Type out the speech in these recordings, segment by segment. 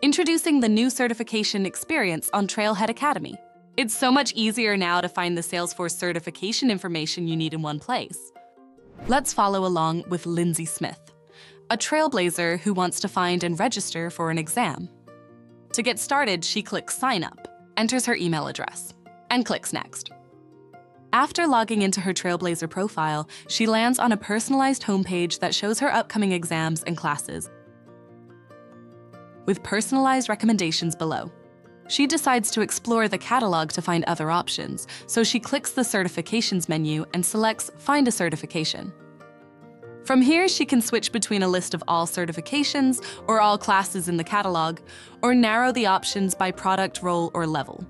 Introducing the new certification experience on Trailhead Academy. It's so much easier now to find the Salesforce certification information you need in one place. Let's follow along with Lindsay Smith, a trailblazer who wants to find and register for an exam. To get started, she clicks Sign Up, enters her email address, and clicks Next. After logging into her Trailblazer profile, she lands on a personalized homepage that shows her upcoming exams and classes with personalized recommendations below. She decides to explore the catalog to find other options, so she clicks the Certifications menu and selects Find a Certification. From here, she can switch between a list of all certifications or all classes in the catalog, or narrow the options by product, role, or level.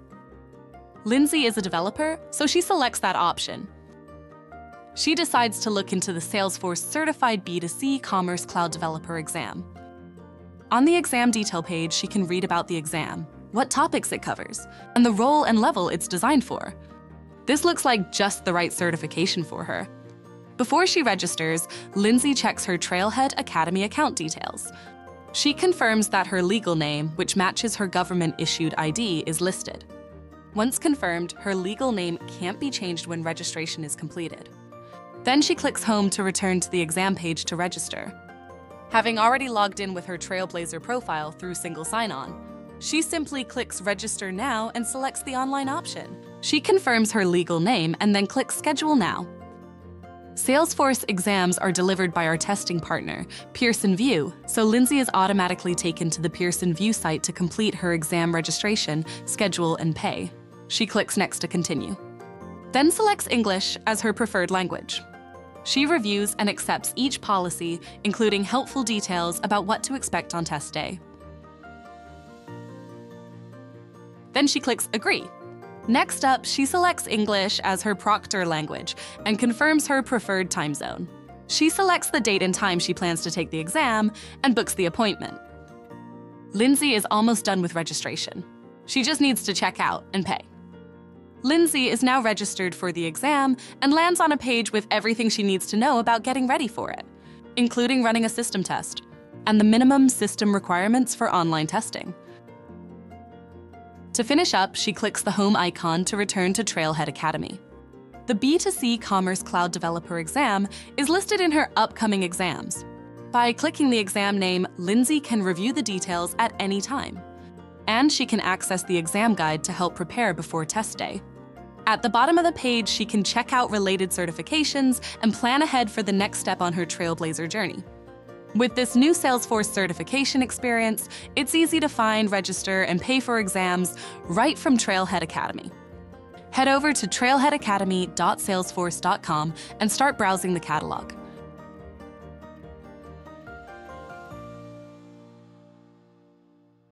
Lindsay is a developer, so she selects that option. She decides to look into the Salesforce Certified B2C Commerce Cloud Developer exam. On the exam detail page, she can read about the exam, what topics it covers, and the role and level it's designed for. This looks like just the right certification for her. Before she registers, Lindsay checks her Trailhead Academy account details. She confirms that her legal name, which matches her government-issued ID, is listed. Once confirmed, her legal name can't be changed when registration is completed. Then she clicks Home to return to the exam page to register. Having already logged in with her Trailblazer profile through single sign-on, she simply clicks Register Now and selects the online option. She confirms her legal name and then clicks Schedule Now. Salesforce exams are delivered by our testing partner, Pearson VUE, so Lindsay is automatically taken to the Pearson VUE site to complete her exam registration, schedule, and pay. She clicks Next to continue. Then selects English as her preferred language. She reviews and accepts each policy, including helpful details about what to expect on test day. Then she clicks Agree. Next up, she selects English as her proctor language and confirms her preferred time zone. She selects the date and time she plans to take the exam and books the appointment. Lindsay is almost done with registration. She just needs to check out and pay. Lindsay is now registered for the exam and lands on a page with everything she needs to know about getting ready for it, including running a system test and the minimum system requirements for online testing. To finish up, she clicks the home icon to return to Trailhead Academy. The B2C Commerce Cloud Developer exam is listed in her upcoming exams. By clicking the exam name, Lindsay can review the details at any time and she can access the exam guide to help prepare before test day. At the bottom of the page, she can check out related certifications and plan ahead for the next step on her Trailblazer journey. With this new Salesforce certification experience, it's easy to find, register, and pay for exams right from Trailhead Academy. Head over to trailheadacademy.salesforce.com and start browsing the catalog.